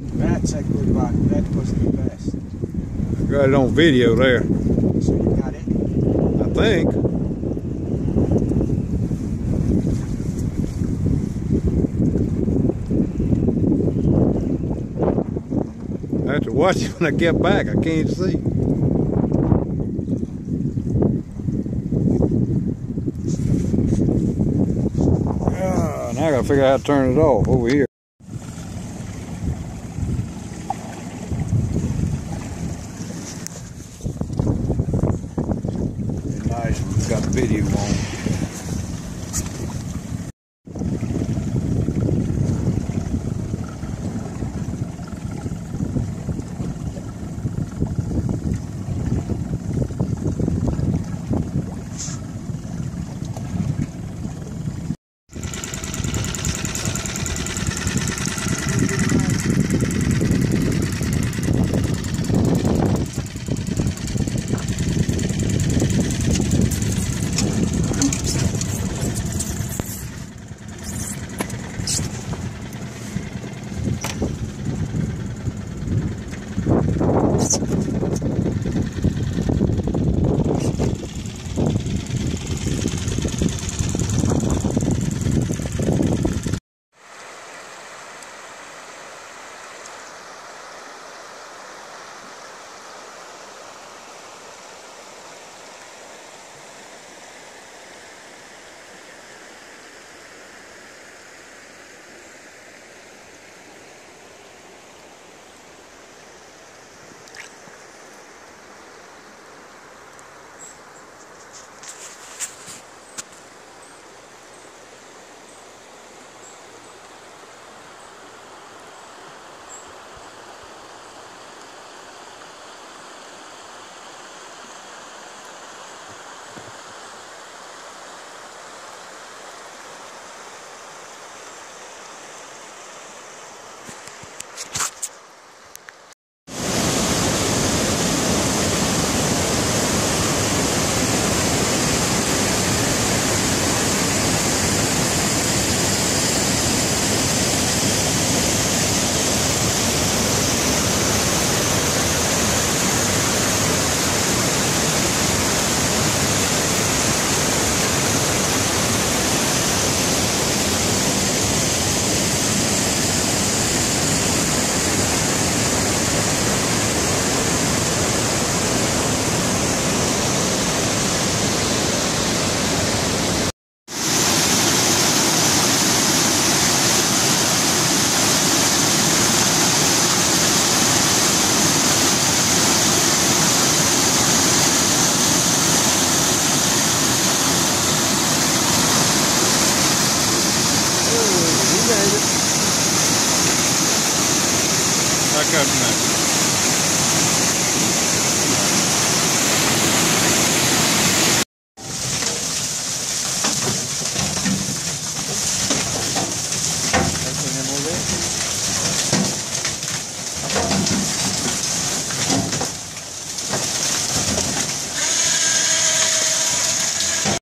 That's a good one. That was the best. Got it on video there. So you got it? I think. I have to watch it when I get back. I can't see. Ah, now I gotta figure out how to turn it off over here. Video on. Back now.